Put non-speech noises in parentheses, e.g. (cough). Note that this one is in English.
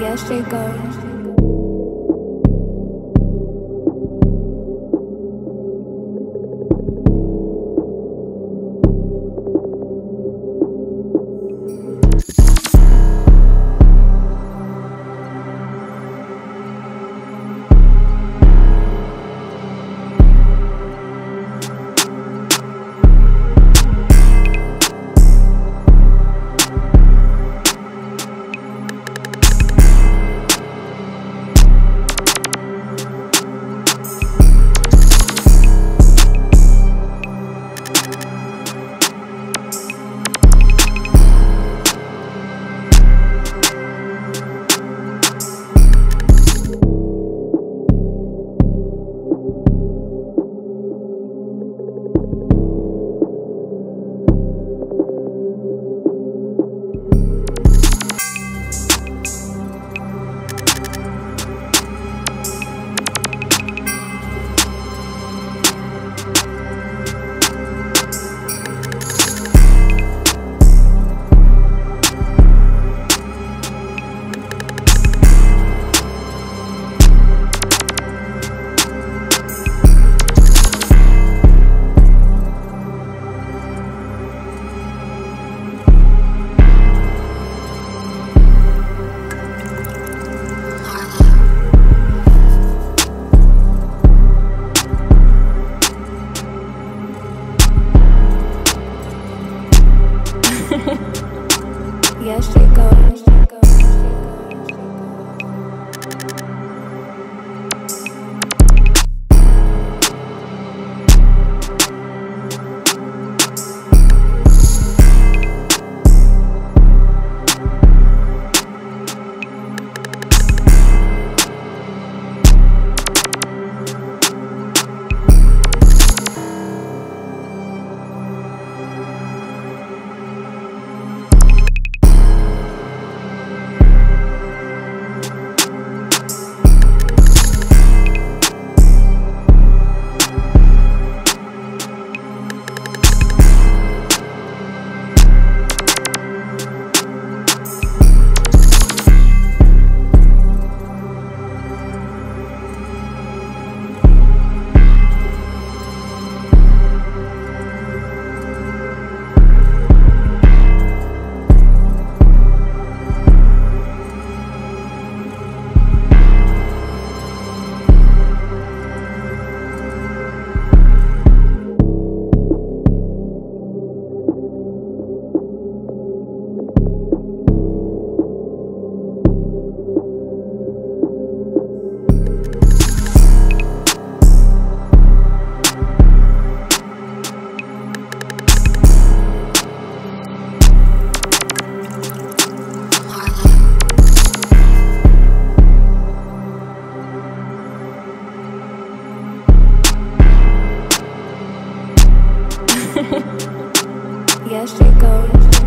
Yes, Jacob. Yes, Dios (laughs) Yes. Yes, Jacob.